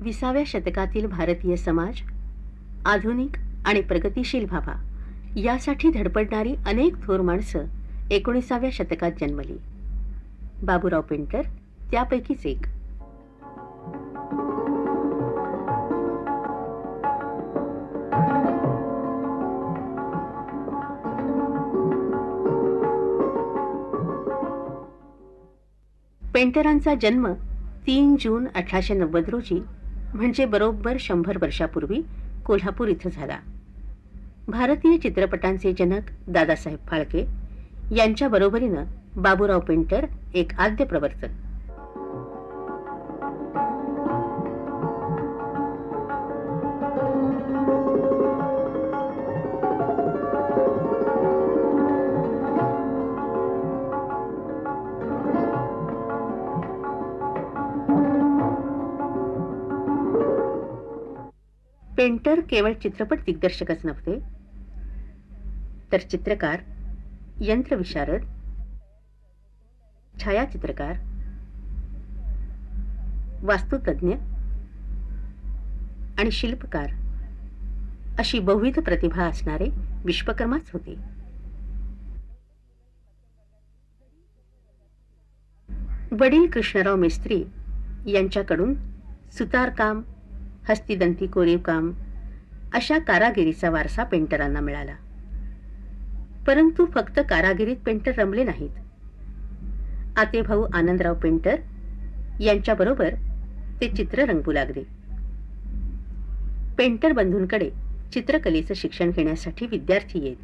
विसाव्या शतकातील भारतीय समाज आधुनिक आणि प्रगतिशील व्हावा यासाठी धडपडणारी अनेक थोर माणसं एकोणीसाव्या शतकात जन्मली. बाबूराव पेंटर त्यापैकीच एक. पेंटरांचा जन्म तीन जून अठराशे नव्वद रोजी म्हणजे बरोबर शंभर वर्षापूर्वी कोल्हापूर इथं झाला. भारतीय चित्रपटांचे जनक दादासाहेब फाळके यांच्या बरोबरीनं बाबूराव पेंटर एक आद्य प्रवर्तक. पेंटर केवळ चित्रपट दिग्दर्शकच नव्हते तर चित्रकार यंत्रविशारद छायाचित्रकार वास्तुतज्ञ आणि शिल्पकार अशी बहुविध प्रतिभा असणारे विश्वकर्माच होते. वडील कृष्णराव मिस्त्री यांच्याकडून सुतारकाम हस्तिदंती कोरीवकाम अशा कारागिरीचा वारसा पेंटरांना मिळाला. परंतु फक्त कारागिरीत पेंटर रमले नाहीत. आते भाऊ आनंदराव पेंटर यांच्याबरोबर ते चित्र रंगू लागले. पेंटर बंधूंकडे चित्रकलेचं शिक्षण घेण्यासाठी विद्यार्थी येत.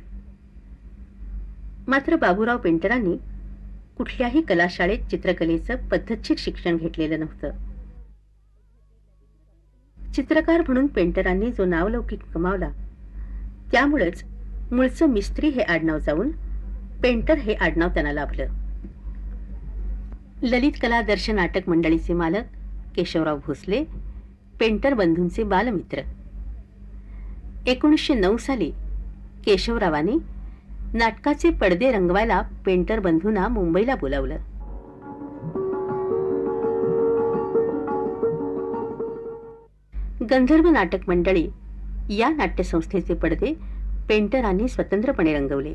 मात्र बाबूराव पेंटरांनी कुठल्याही कलाशाळेत चित्रकलेचं पद्धतशीर शिक्षण घेतलेलं नव्हतं. चित्रकार म्हणून पेंटरांनी जो नावलौकिक कमावला त्यामुळेच मूळचं मिस्त्री हे आडनाव जाऊन पेंटर हे आडनाव त्यांना लाभलं. ललित कला दर्शन नाटक मंडळीचे मालक केशवराव भोसले पेंटर बंधूंचे बालमित्र. एकोणीसशे नऊ साली केशवरावांनी नाटकाचे पडदे रंगवायला पेंटर बंधूंना मुंबईला बोलावलं. गंधर्व नाटक मंडळी या नाट्यसंस्थेचे पडदे पेंटरांनी स्वतंत्रपणे रंगवले.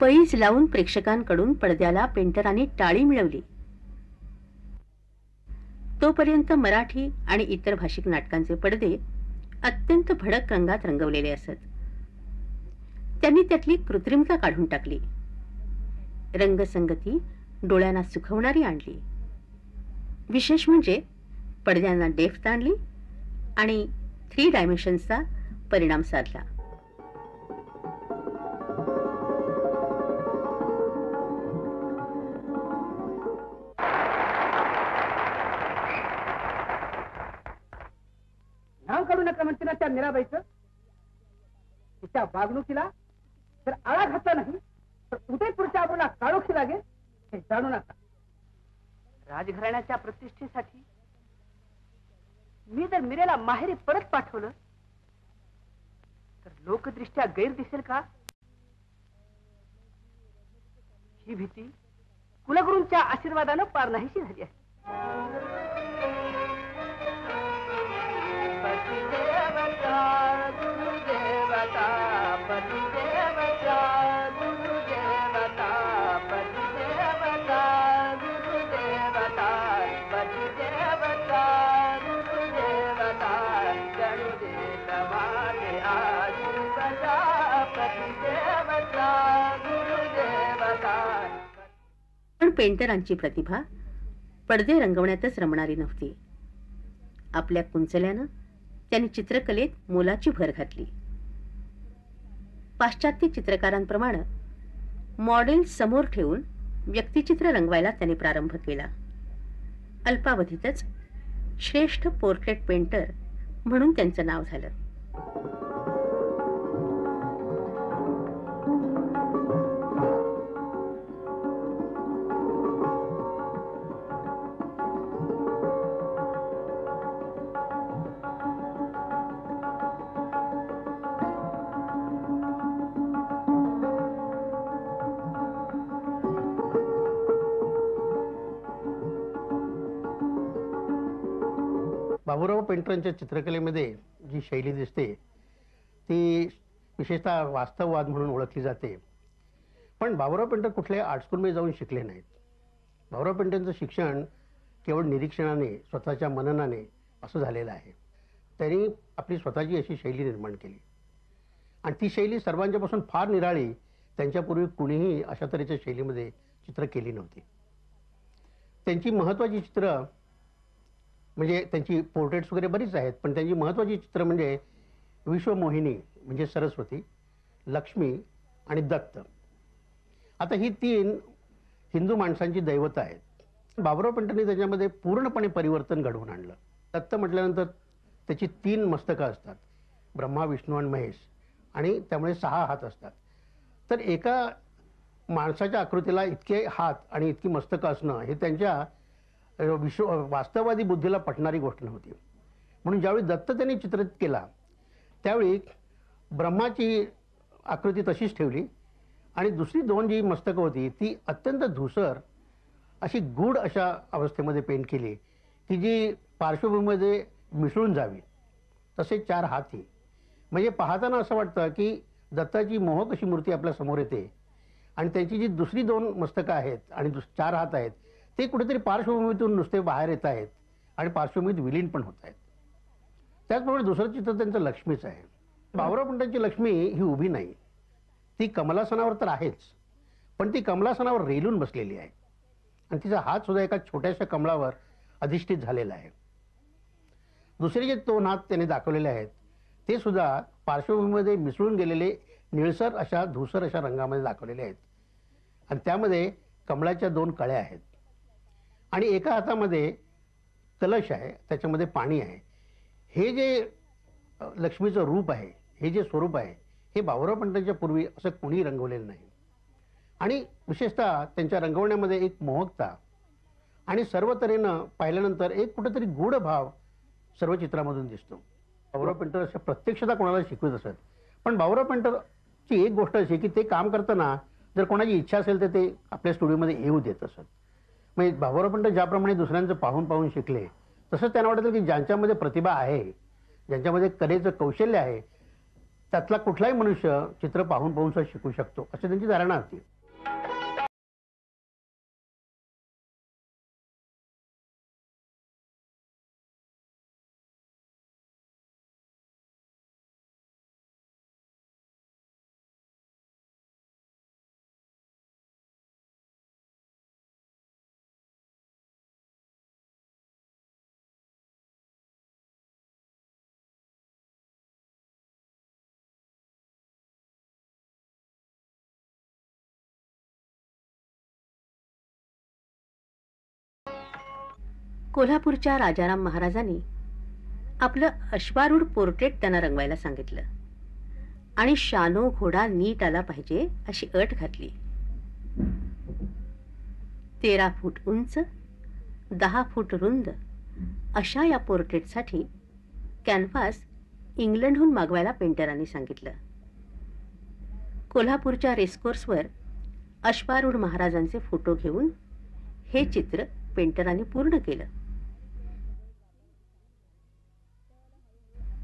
पैज लावून प्रेक्षकांकडून पडद्याला पेंटरांनी टाळी मिळवली. तोपर्यंत मराठी आणि इतर भाषिक नाटकांचे पडदे अत्यंत भडक रंगात रंगवलेले असत. त्यांनी त्यातली कृत्रिमता काढून टाकली. रंगसंगती डोळ्यांना सुखवणारी आणली. विशेष म्हणजे पडद्यांना डेफ्त आणली आणि थ्री डायमेन्शन्सचा परिणाम साधला. नाव काढू नका म्हणते ना त्या मीराबाईचं. तिच्या वागणुकीला जर आळा घातला नाही तर उदयपूरच्या आबरूला काळोखी लागेल हे जाणू नका. राजघराण्याच्या प्रतिष्ठेसाठी मी जर मिरेला माहेरी परत पाठवलं तर लोकदृष्ट्या गैर दिसेल का? ही भीती कुलगुरूंच्या आशीर्वादानं पार नाहीशी झाली आहे. पेंटरांची प्रतिभा पडदे रंगवण्यातच रमणारी नव्हती. आपल्या कुंचल्यानं त्यांनी चित्रकलेत मोलाची भर घातली. पाश्चात्य चित्रकारांप्रमाणे मॉडेल समोर ठेवून व्यक्तिचित्र रंगवायला त्यांनी प्रारंभ केला. अल्पावधीतच श्रेष्ठ पोर्ट्रेट पेंटर म्हणून त्यांचं नाव झालं. बाबूराव पेंटरांच्या चित्रकलेमध्ये जी शैली दिसते ती विशेषतः वास्तववाद म्हणून ओळखली जाते. पण बाबूराव पेंटर कुठल्याही आर्ट स्कूलमध्ये जाऊन शिकले नाहीत. बाबूराव पेंटरचं शिक्षण केवळ निरीक्षणाने स्वतःच्या मननाने असं झालेलं आहे. त्यांनी आपली स्वतःची अशी शैली निर्माण केली. आणि ती शैली सर्वांच्यापासून फार निराळी त्यांच्यापूर्वी कुणीही अशा तऱ्हेच्या शैलीमध्ये चित्र केली नव्हती. त्यांची महत्त्वाची चित्रं म्हणजे त्यांची पोर्ट्रेट्स वगैरे बरीच आहेत पण त्यांची महत्त्वाची चित्र म्हणजे विश्वमोहिनी म्हणजे सरस्वती लक्ष्मी आणि दत्त. आता ही तीन हिंदू माणसांची दैवत आहेत. बाबुराव पेंटरनी त्याच्यामध्ये पूर्णपणे परिवर्तन घडवून आणलं. दत्त म्हटल्यानंतर त्याची तीन मस्तकं असतात. ब्रह्मा विष्णू आणि महेश. आणि त्यामुळे सहा हात असतात. तर एका माणसाच्या आकृतीला इतके हात आणि इतकी मस्तकं असणं हे त्यांच्या विश्व वास्तववादी बुद्धीला पटणारी गोष्ट नव्हती. म्हणून ज्यावेळी दत्त त्यांनी चित्रित केला त्यावेळी ब्रह्माची आकृती तशीच ठेवली आणि दुसरी दोन जी मस्तकं होती ती अत्यंत धुसर अशी गूढ अशा अवस्थेमध्ये पेंट केली. की जी पार्श्वभूमीमध्ये मिसळून जावी तसे चार हाती. म्हणजे पाहताना असं वाटतं की दत्ताची मोहक अशी मूर्ती आपल्यासमोर येते आणि त्यांची जी दुसरी दोन मस्तकं आहेत आणि दुस चार हात आहेत ते कुठेतरी पार्श्वभूमीतून नुसते बाहेर येत आहेत आणि पार्श्वभूमीत विलीन पण होत आहेत. त्याचप्रमाणे दुसरं चित्र त्यांचं लक्ष्मीचं आहे. बाबुराव पंडांची लक्ष्मी ही उभी नाही. ती कमलासनावर तर आहेच पण ती कमलासनावर रेलून बसलेली आहे. आणि तिचा हात सुद्धा एका छोट्याशा कमळावर अधिष्ठित झालेला आहे. दुसरे जे दोन हात त्याने दाखवलेले आहेत ते सुद्धा पार्श्वभूमीमध्ये मिसळून गेलेले निळसर अशा धुसर अशा रंगामध्ये दाखवलेले आहेत. आणि त्यामध्ये कमळाच्या दोन कळ्या आहेत. आणि एका हातामध्ये कलश आहे त्याच्यामध्ये पाणी आहे. हे जे लक्ष्मीचं रूप आहे हे जे स्वरूप आहे हे बाबुराव पंतांच्या पूर्वी असं कोणी रंगवलेलं नाही. आणि विशेषतः त्यांच्या रंगवण्यामध्ये एक मोहकता आणि सर्व तऱ्हेनं पाहिल्यानंतर एक कुठेतरी गूढ भाव सर्व चित्रामधून दिसतो. बाबुराव पेंटर अशा प्रत्यक्षता कोणाला शिकवत असत? पण बाबुराव पेंटरची एक गोष्ट अशी की ते काम करताना जर कोणाची इच्छा असेल तर ते आपल्या स्टुडिओमध्ये येऊ देत असत. म्हणजे बाबुराव पेंटर ज्याप्रमाणे दुसऱ्यांचं पाहून पाहून शिकले तसंच त्यांना वाटतं की ज्यांच्यामध्ये प्रतिभा आहे ज्यांच्यामध्ये कलेचं कौशल्य आहे त्यातला कुठलाही मनुष्य चित्र पाहून पाहून सुद्धा शिकू शकतो अशी त्यांची धारणा होती कोल्हापूरच्या राजाराम महाराजांनी आपलं अश्वारूढ पोर्ट्रेट त्यांना रंगवायला सांगितलं. आणि शानो घोडा नीट आला पाहिजे अशी अट घातली. तेरा फूट उंच दहा फूट रुंद अशा या पोर्ट्रेटसाठी कॅनव्हास इंग्लंडहून मागवायला पेंटरांनी सांगितलं. कोल्हापूरच्या रेसकोर्सवर अश्वारूढ महाराजांचे फोटो घेऊन हे चित्र पेंटरांनी पूर्ण केलं.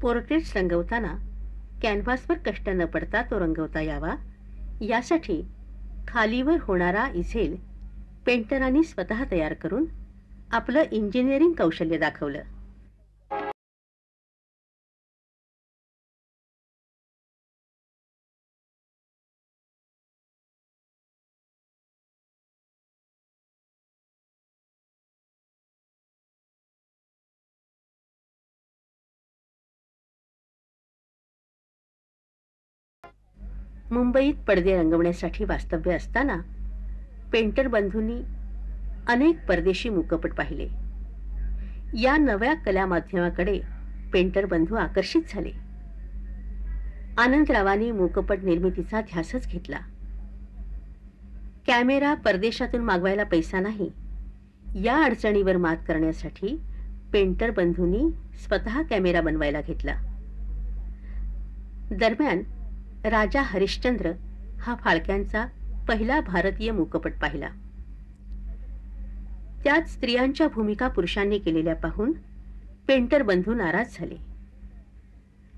पोर्ट्रेट्स रंगवताना कॅनव्हासवर कष्ट न पडता तो रंगवता यावा. यासाठी खालीवर होणारा इझेल पेंटरांनी स्वतः तयार करून आपलं इंजिनिअरिंग कौशल्य दाखवलं. मुंबईत पडदे रंगवण्यासाठी वास्तव्य असताना पेंटर बंधूंनी अनेक परदेशी मुकपट पाहिले. या नव्या कला माध्यमाकडे पेंटर बंधू आकर्षित झाले. आनंदरावांनी मूकपट निर्मितीचा ध्यासच घेतला. कॅमेरा परदेशातून मागवायला पैसा नाही या अडचणीवर मात करण्यासाठी पेंटर बंधूंनी स्वतः कॅमेरा बनवायला घेतला. दरम्यान राजा हरिश्चंद्र हा फाळक्यांचा पहिला भारतीय मूकपट पाहिला. त्यात स्त्रियांच्या भूमिका पुरुषांनी केलेल्या पाहून पेंटर बंधू नाराज झाले.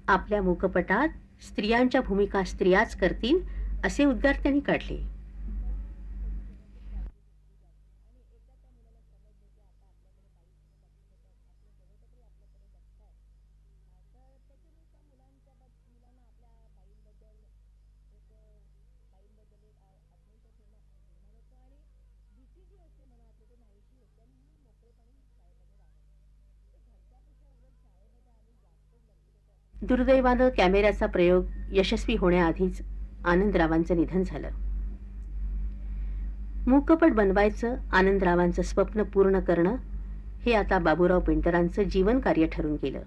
आपल्या मूकपटात स्त्रियांच्या भूमिका स्त्रियाच करतील असे उद्गार त्यांनी काढले. दुर्दैवानं कॅमेऱ्याचा प्रयोग यशस्वी होण्याआधीच आनंदरावांचं निधन झालं. मूकपट बनवायचं आनंदरावांचं स्वप्न पूर्ण करणं हे आता बाबूराव पेंटरांचं जीवन कार्य ठरून गेलं.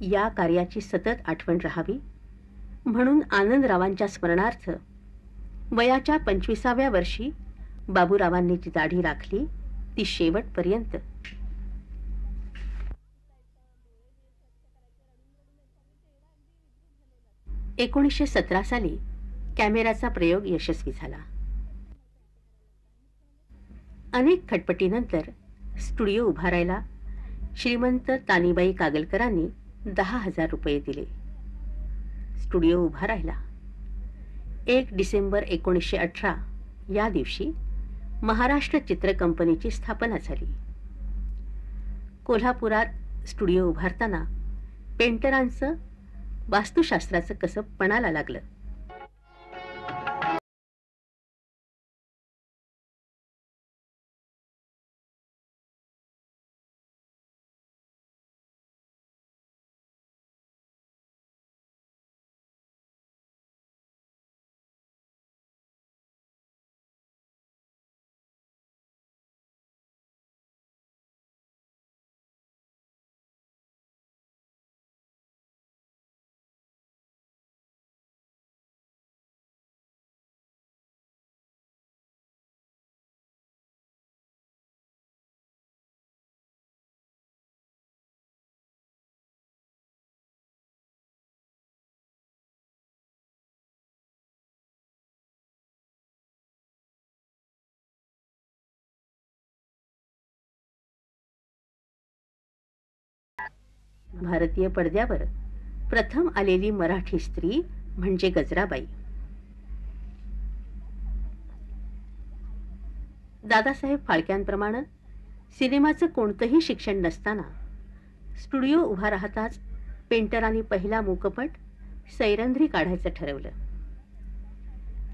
या कार्याची सतत आठवण राहावी म्हणून आनंदरावांच्या स्मरणार्थ वयाच्या पंचवीसाव्या वर्षी बाबूरावांनी जी दाढी राखली ती शेवटपर्यंत एकोणीसशे सतरा साली कॅमेराचा प्रयोग यशस्वी झाला. अनेक खटपटीनंतर स्टुडिओ उभारायला श्रीमंत तानीबाई कागलकरांनी दहा हजार रुपये दिले. स्टुडिओ उभा राहिला. एक डिसेंबर एकोणीसशे अठरा या दिवशी महाराष्ट्र चित्र कंपनीची स्थापना झाली. कोल्हापुरात स्टुडिओ उभारताना पेंटरांचं वास्तुशास्त्राचं कसं पणाला लागलं? भारतीय पडद्यावर प्रथम आलेली मराठी स्त्री म्हणजे गजराबाई. दादासाहेब फाळक्यांप्रमाणे सिनेमाचं कोणतंही शिक्षण नसताना स्टुडिओ उभा राहताच पेंटरांनी पहिला मूकपट सैरंध्री काढायचं ठरवलं.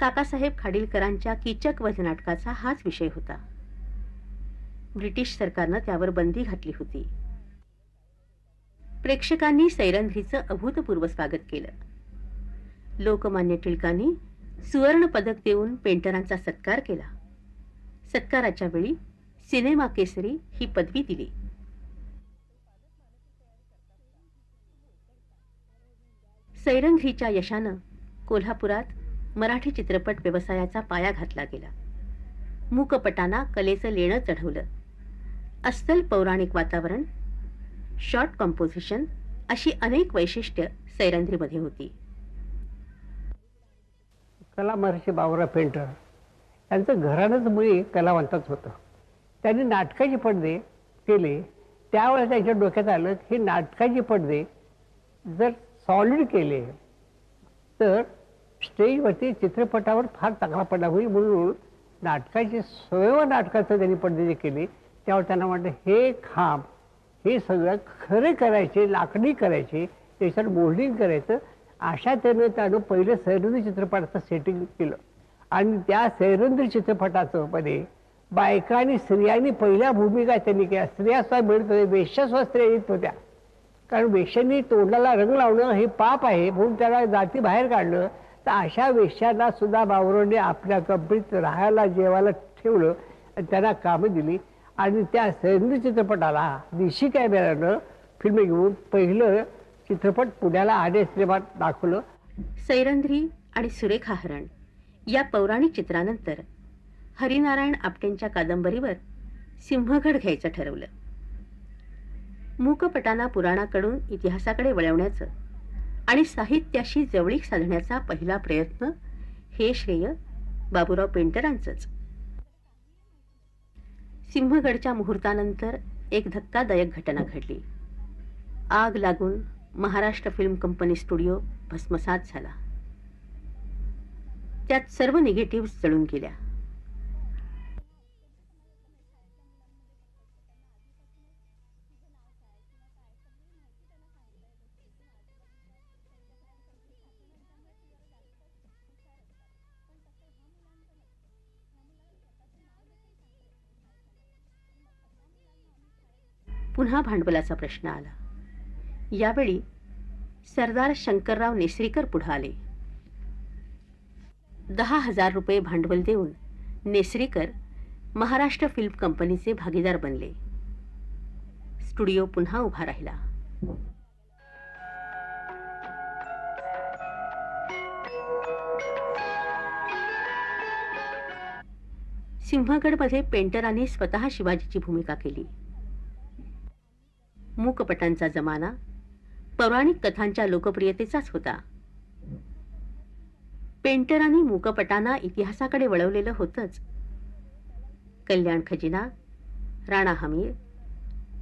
काकासाहेब खाडीलकरांच्या किचक वध नाटकाचा हाच विषय होता. ब्रिटिश सरकारनं त्यावर बंदी घातली होती. प्रेक्षकांनी सैरंध्रीचं अभूतपूर्व स्वागत केलं. लोकमान्य टिळकांनी सुवर्ण पदक देऊन पेंटरांचा सत्कार केला. सत्काराच्या वेळी सिनेमा केसरी ही पदवी दिली. सैरंध्रीच्या यशानं कोल्हापुरात मराठी चित्रपट व्यवसायाचा पाया घातला गेला. मूकपटांना कलेचं लेणं चढवलं. अस्सल पौराणिक वातावरण शॉर्ट कंपोजिशन अशी अनेक वैशिष्ट्य सैरंध्रीमध्ये होती. कला महर्षी बाबुराव पेंटर यांचं घराणंच मुळी कलावंतच होतं. त्यांनी नाटकाचे पडदे केले. त्यावेळेस त्यांच्या डोक्यात आलं की नाटकाचे पडदे जर सॉलिड केले तर स्टेजवरती चित्रपटावर फार चांगला पडला होईल म्हणून नाटकाचे स्वयं नाटकाचं त्यांनी पडदे जे केले त्यावर त्यांना वाटलं हे खांब हे सगळं खरं करायचे लाकडी करायचे त्याच्यात मोल्डिंग करायचं अशा त्यानं त्यानं पहिलं सैरंद्र चित्रपटाचं सेटिंग केलं. आणि त्या सैरंद्र चित्रपटाचं मध्ये बायका आणि स्त्रियांनी पहिल्या भूमिका त्यांनी केल्या. स्त्रिया सुद्धा मिळत होत्या वेश्या सुद्धा स्त्रिया येत होत्या. कारण वेश्यांनी तोंडाला रंग लावणं हे पाप आहे म्हणून त्याला जाती बाहेर काढलं. तर अशा वेश्यांना सुद्धा बाबरोने आपल्या कंपनीत राहायला जेवायला ठेवलं आणि त्यांना कामं दिली. आणि त्या सैरंद्री चित्रपटाला दिशी कॅमेऱ्यानं फिल्म घेऊन पहिलं चित्रपट पुण्याला आर्य सिनेमात दाखवलं. सैरंध्री आणि सुरेखा हरण या पौराणिक चित्रानंतर हरिनारायण आपटेंच्या कादंबरीवर सिंहगड घ्यायचं ठरवलं. मूकपटांना पुराणाकडून इतिहासाकडे वळवण्याचं आणि साहित्याशी जवळीक साधण्याचा पहिला प्रयत्न हे श्रेय बाबूराव पेंटरांचंच. सिंहगडच्या मुहूर्तानंतर एक धक्कादायक घटना घडली. आग लागून महाराष्ट्र फिल्म कंपनी स्टुडिओ भस्मसात झाला. त्यात सर्व निगेटिव्ह जळून गेल्या. पुन्हा भांडवलाचा प्रश्न आला. यावेळी सरदार शंकरराव नेसरीकर पुढे आले. दहा हजार रुपये भांडवल देऊन नेसरीकर महाराष्ट्र फिल्म कंपनीचे भागीदार बनले. स्टुडिओ पुन्हा उभा राहिला. सिंहगडमध्ये पेंटरांनी स्वतः शिवाजीची भूमिका केली. मूकपटांचा जमाना पौराणिक कथांच्या लोकप्रियतेचाच होता. पेंटरांनी मूकपटांना इतिहासाकडे वळवलेलं होतंच. कल्याण खजिना राणा हमीर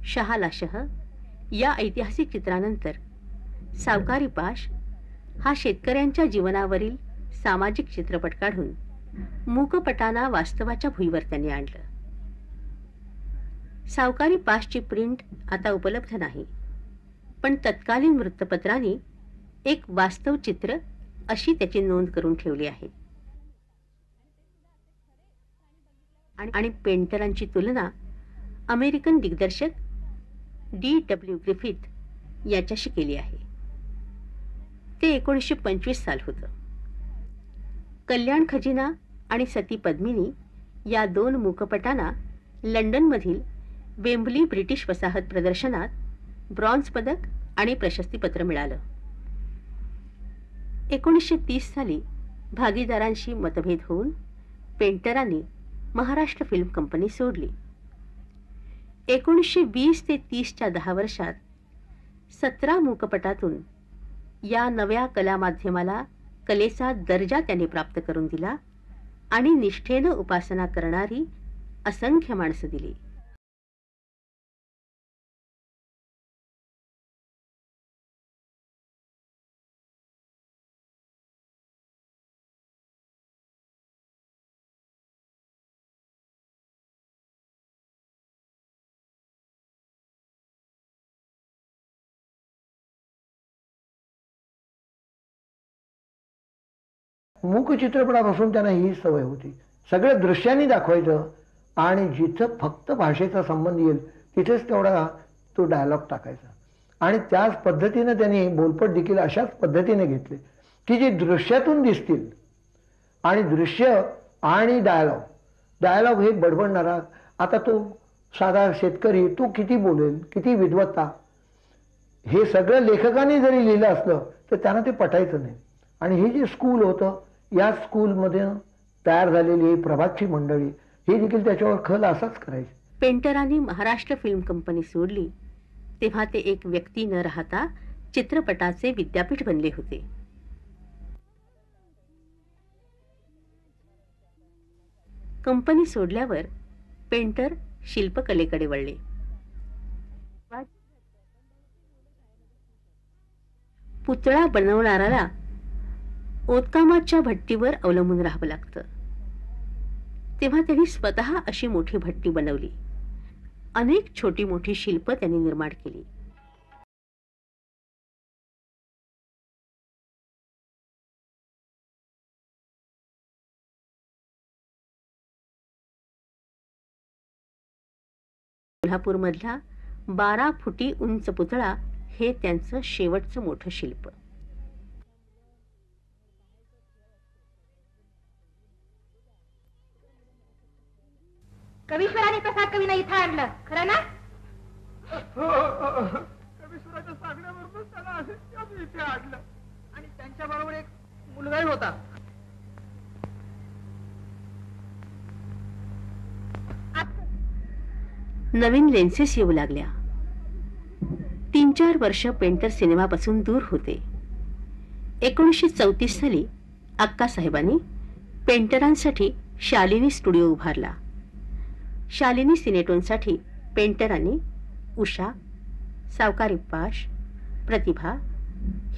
शहाला शह या ऐतिहासिक चित्रानंतर सावकारी पाश हा शेतकऱ्यांच्या जीवनावरील सामाजिक चित्रपट काढून मूकपटांना वास्तवाच्या भुईवर त्यांनी आणलं. सावकारी पासची प्रिंट आता उपलब्ध नाही. पण तत्कालीन वृत्तपत्रांनी एक वास्तव चित्र अशी त्याची नोंद करून ठेवली आहे. आणि- पेंटरांची तुलना अमेरिकन दिग्दर्शक डी डब्ल्यू ग्रिफिथ याच्याशी केली आहे. ते एकोणीसशे पंचवीस साल होतं. कल्याण खजिना आणि सती पद्मिनी या दोन मुकपटांना लंडनमधील वेंबली ब्रिटिश वसाहत प्रदर्शनात ब्रॉन्झ पदक आणि प्रशस्तीपत्र मिळालं. एकोणीसशे तीस साली भागीदारांशी मतभेद होऊन पेंटरांनी महाराष्ट्र फिल्म कंपनी सोडली. एकोणीसशे वीस ते तीसच्या दहा वर्षात सतरा मूकपटातून या नव्या कला माध्यमाला कलेचा दर्जा त्याने प्राप्त करून दिला आणि निष्ठेनं उपासना करणारी असंख्य माणसं दिली. मूक चित्रपटापासून त्यांना ही सवय होती. सगळं दृश्यांनी दाखवायचं आणि जिथं फक्त भाषेचा संबंध येईल तिथेच तेवढा तो डायलॉग टाकायचा. आणि त्याच पद्धतीनं त्यांनी बोलपट देखील अशाच पद्धतीने घेतले की जे दृश्यातून दिसतील. आणि दृश्य आणि डायलॉग डायलॉग हे बडबडणारा आता तो साधा शेतकरी तो किती बोलेल किती विद्वत्ता? हे सगळं लेखकांनी जरी लिहिलं असलं तर त्यांना ते पटायचं नाही. आणि हे जे स्कूल होतं या स्कूलमध्ये तयार झालेली प्रभातची मंडळी हे देखील त्याच्यावर खल असाच करायचे. पेंटरांनी महाराष्ट्र फिल्म कंपनी सोडली. तेव्हा ते एक व्यक्ती न राहता चित्रपटाचे विद्यापीठ बनले होते. कंपनी सोडल्यावर पेंटर शिल्पकलेकडे वळले. पुतळा बनवणाऱ्याला ओतकामाच्या भट्टीवर अवलंबून राहावं लागतं. तेव्हा त्यांनी स्वतः अशी मोठी भट्टी बनवली. अनेक छोटी मोठी शिल्प त्यांनी निर्माण केली. कोल्हापूरमधला बारा फुटी उंच पुतळा हे त्यांचं शेवटचं मोठं शिल्प. कवीश्वराने प्रसाद कवीना इथं आणलं. खरं ना? कवीश्वराच्या सांगण्याबरोबर त्याला आम्ही इथे आणलं. आणि त्यांच्या बरोबर एक मुलगाही होता. नवीन लेन्सेस येऊ लागल्या. तीन चार वर्ष पेंटर सिनेमापासून दूर होते. एकोणीसशे चौतीस साली अक्कासाहेबांनी पेंटरांसाठी शालिनी स्टुडिओ उभारला. शालिनी सिनेटोनसाठी पेंटरांनी उषा सावकारी उपाश प्रतिभा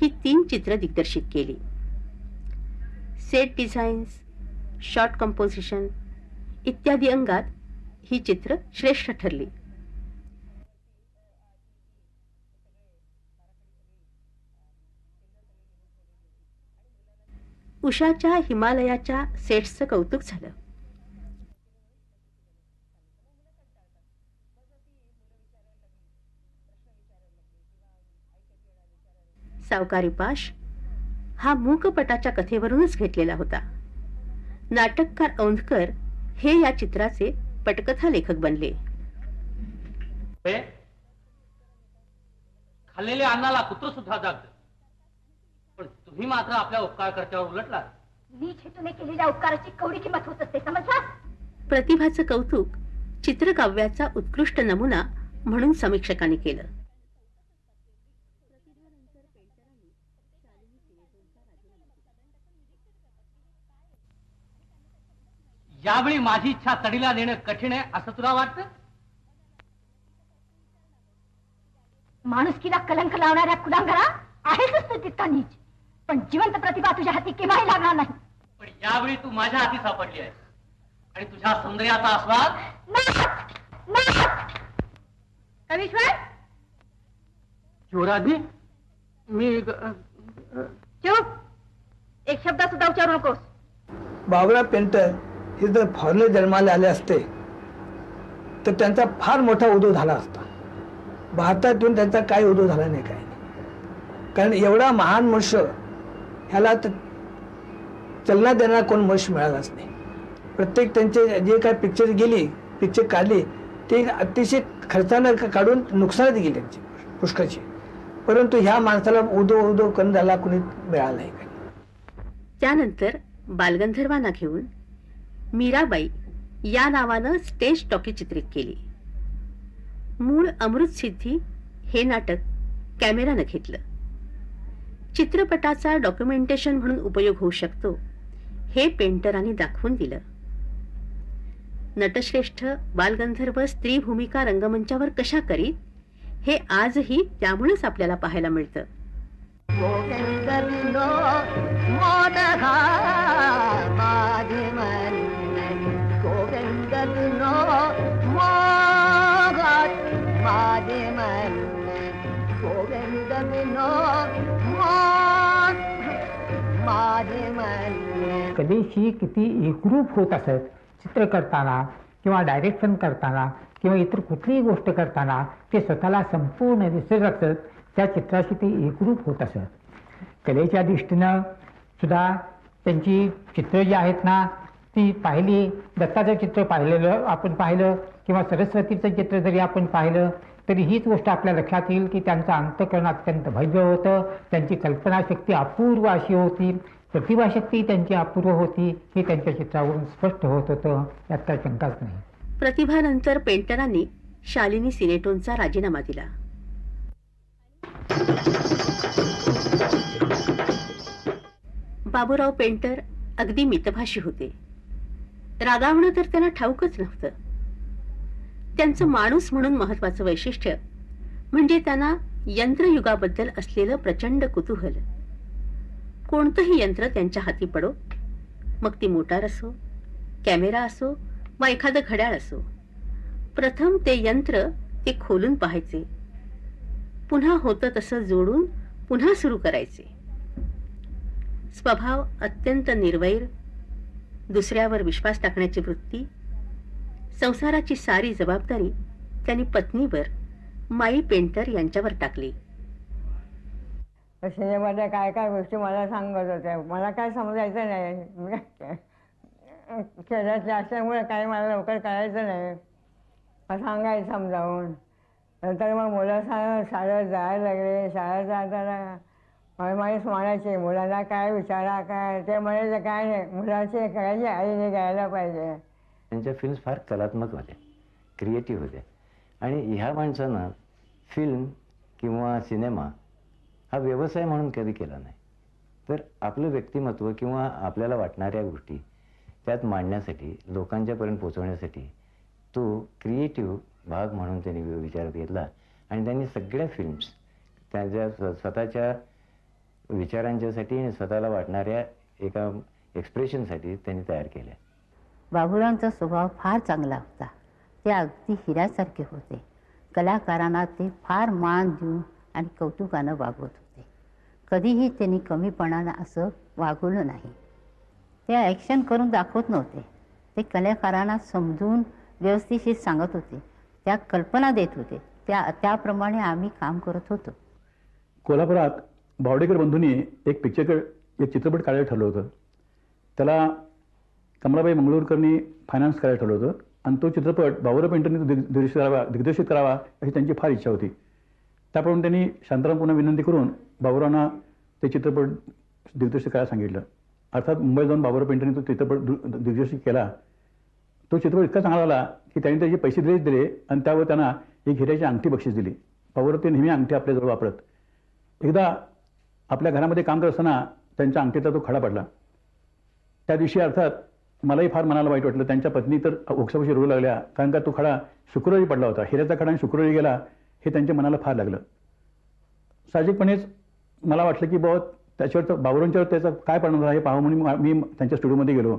ही तीन चित्र दिग्दर्शित केली. सेट डिझाईन्स शॉर्ट कंपोजिशन इत्यादी अंगात ही चित्र श्रेष्ठ ठरली. उषाच्या हिमालयाच्या सेट्सचं कौतुक झालं. सावकारी पाश हा मूकपटाच्या कथेवरूनच घेतलेला होता. नाटककार औंधकर हे या चित्राचे पटकथा लेखक बनले. बे, खाल्लेल्या अन्नाला कुत्र सुद्धा जागत पण तुम्ही मात्र आपल्या उपकार कर्त्यावर उलटला नीच हेतूने केलेल्या उपकाराची कवडी किंमत होत असते समजला? प्रतिभाचं कौतुक चित्रकाव्याचा उत्कृष्ट नमुना म्हणून समीक्षकांनी केलं. यावेळी माझी इच्छा तडीला नेणं कठीण आहे असं तुला वाटतं? माणुसकीला कलंक लावणाऱ्या कुलांगरा आहेतच तू तितका नीच. पण जिवंत प्रतिभा तुझ्या हाती केव्हाही लागणार नाही. पण यावेळी तू माझ्या हाती सापडली आहे आणि तुझ्या सौंदर्याचा आस्वाद! कवीश्वर? शिवराजी मी चुप! एक शब्द सुद्धा उच्चारू नकोस. बाबुराव पेंटर. हे जर फॉरेनर जन्माला आले असते तर त्यांचा फार मोठा उदो झाला असता. भारतात येऊन त्यांचा काही उदो झाला नाही काही नाही. कारण एवढा महान मनुष्य ह्याला तर चलना देणारा कोण मनुष्य मिळालाच नाही. प्रत्येक त्यांचे जे काही पिक्चर गेली पिक्चर काढली ते अतिशय खर्चानं काढून नुकसानच गेली त्यांची पुष्कळची परंतु ह्या माणसाला उदो उदो करून त्याला कुणी मिळाला नाही काही. त्यानंतर बालगंधर्वांना घेऊन मीराबाई या नावानं स्टेज टॉकी चित्रित केली. मूळ अमृत सिद्धी हे नाटक कॅमेरानं घेतलं. चित्रपटाचा डॉक्युमेंटेशन म्हणून उपयोग होऊ शकतो हे पेंटरांनी दाखवून दिलं. नटश्रेष्ठ बालगंधर्व स्त्री भूमिका रंगमंचावर कशा करीत हे आजही त्यामुळेच आपल्याला पाहायला मिळतं. कलेशी किती एकरूप होत असत. चित्र करताना किंवा डायरेक्शन करताना किंवा इतर कुठलीही गोष्ट करताना ते स्वतःला संपूर्ण विसरत असत. त्या चित्राशी ते एकरूप होत असत. कलेच्या दृष्टीनं सुद्धा त्यांची चित्र जी आहेत ना ती पाहिली दत्ताचं चित्र पाहिलेलं आपण पाहिलं किंवा सरस्वतीचं चित्र जरी आपण पाहिलं तरी हीच गोष्ट आपल्या लक्षात येईल की त्यांचं अंतकरण अत्यंत भव्य होतं. त्यांची कल्पनाशक्ती अपूर्व अशी होती. प्रतिभाशक्ती त्यांची अपूर्व होती. हे त्यांच्या चित्रावरून स्पष्ट होत होतं. यात काही शंकाच नाही. प्रतिभानंतर पेंटरांनी शालिनी सिनेटोनचा राजीनामा दिला. बाबूराव पेंटर अगदी मितभाषी होते. रागावणं तर त्यांना ठाऊकच नव्हतं. त्यांचं माणूस म्हणून महत्वाचं वैशिष्ट्य म्हणजे त्यांना यंत्रयुगाबद्दल असलेलं प्रचंड कुतूहल. कोणतंही यंत्र त्यांच्या हाती पडो. मग ती मोटार असो कॅमेरा असो वा एखादं घड्याळ असो. प्रथम ते यंत्र ते खोलून पाहायचे. पुन्हा होतं तसं जोडून पुन्हा सुरू करायचे. स्वभाव अत्यंत निर्वैर दुसऱ्यावर विश्वास टाकण्याची वृत्ती संसाराची सारी जबाबदारी त्यांनी पत्नीवर माई पेंटर यांच्यावर टाकली. सिनेमाच्या काय काय गोष्टी मला सांगत होत्या मला काय समजायचं नाही. मी असल्यामुळे काही मला लवकर कळायचं नाही. सांगायचं समजावून. नंतर मग मुलं सा शाळेत जायला लागले. शाळेत जाताना मला माहीत म्हणायचे मुलांना काय विचारा काय ते म्हणायचं काय नाही मुलाचे काळजी आईने घ्यायला पाहिजे. त्यांच्या फिल्म्स फार कलात्मक होत्या क्रिएटिव्ह होत्या आणि ह्या माणसानं फिल्म किंवा सिनेमा हा व्यवसाय म्हणून कधी केला नाही. तर आपलं व्यक्तिमत्व किंवा आपल्याला वाटणाऱ्या गोष्टी त्यात मांडण्यासाठी लोकांच्यापर्यंत पोचवण्यासाठी तो क्रिएटिव्ह भाग म्हणून त्यांनी विचारात घेतला. आणि त्यांनी सगळ्या फिल्म्स त्यांच्या स्वतःच्या विचारांच्यासाठी आणि स्वतःला वाटणाऱ्या एका एक्सप्रेशनसाठी त्यांनी तयार केल्या. बाबुरावांचा स्वभाव फार चांगला होता. ते अगदी हिऱ्यासारखे होते. कलाकारांना ते फार मान देऊन आणि कौतुकानं वागवत होते. कधीही त्यांनी कमीपणानं असं वागवलं नाही. ते ॲक्शन करून दाखवत नव्हते. ते कलाकारांना समजून व्यवस्थिशीर सांगत होते. त्या कल्पना देत होते. त्या त्याप्रमाणे आम्ही काम करत होतो. कोल्हापुरात बावडेकर बंधूंनी एक पिक्चरकड एक चित्रपट काढायला ठरलं होतं. त्याला कमलाबाई मंगळूरकरनी फायनान्स करायला ठरलं होतं. आणि तो चित्रपट बाबुराव पेंटरनी दिग दिग्दर्शित करावा दिग्दर्शित करावा अशी त्यांची फार इच्छा होती. त्याप्रमाणे त्यांनी शांताराम पुन्हा विनंती करून बाबुरावांना ते चित्रपट दिग्दर्शित करायला सांगितलं. अर्थात मुंबईत जाऊन बाबुराव पेंटरनी तो चित्रपट दु- दिग्दर्शित केला. तो चित्रपट इतका चांगला आला की त्यांनी त्याचे पैसे दिलेच दिले आणि त्यावर त्यांना एक हिऱ्याची अंगठी बक्षीस दिली. बाबुराव ते नेहमी अंगठी आपल्याजवळ वापरत. एकदा आपल्या घरामध्ये काम करत असताना त्यांच्या अंगठीतला तो खडा पडला. त्या दिवशी अर्थात मलाही फार मनाला वाईट वाटलं. त्यांच्या पत्नी तर ओक्सापाशी रडू लागल्या. कारण का तो खडा शुक्रवारी पडला होता. हिऱ्याचा खडा आणि शुक्रवारी गेला हे त्यांच्या मनाला फार लागलं. साहजिकपणेच मला वाटलं की बाबा त्याच्यावर तर बाबुरांच्यावर त्याचा काय परिणाम झाला हे पाहावं म्हणून मी त्यांच्या स्टुडिओमध्ये गेलो.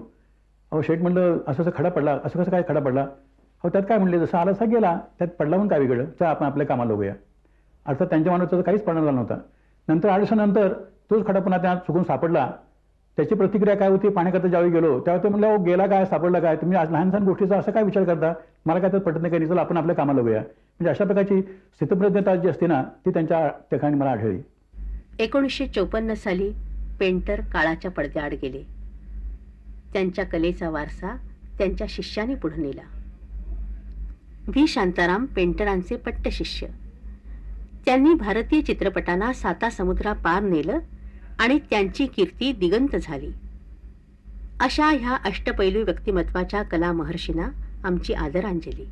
अहो शेठ म्हणलं असं असं खडा पडला. असं कसं काय खडा पडला? अहो त्यात काय म्हणले? जसं आला असा गेला त्यात पडला म्हणून काय वेगळं तर आपण आपल्या कामाला बघूया. अर्थात त्यांच्या मनावर त्याचा काहीच परिणाम झाला नव्हता. नंतर आठ दिवसानंतर तोच खडा पुन्हा त्या चुकून सापडला. त्याची प्रतिक्रिया काय होती? पाण्याकरता ज्यावेळी गेलो त्यावेळी ते म्हणलं गेला काय? सापडला काय? तुम्ही आज लहान लहान गोष्टीचा असं काय विचार करता? मला काय तर पटत नाही काही चला आपण आपल्या कामाला बघूया. म्हणजे अशा प्रकारची स्थितप्रज्ञता जी असते ना ती त्यांच्या ठिकाणी मला आढळली. एकोणीसशे चौपन्न साली पेंटर काळाच्या पडद्याआड गेले. त्यांच्या कलेचा वारसा त्यांच्या शिष्याने पुढे नेला. व्ही. शांताराम पेंटरांचे पट्ट शिष्य त्यांनी भारतीय चित्रपटांना साता समुद्रा पार नेलं आणि त्यांची कीर्ती दिगंत झाली. अशा ह्या अष्टपैलू व्यक्तिमत्वाच्या कला महर्षींना आमची आदरांजली.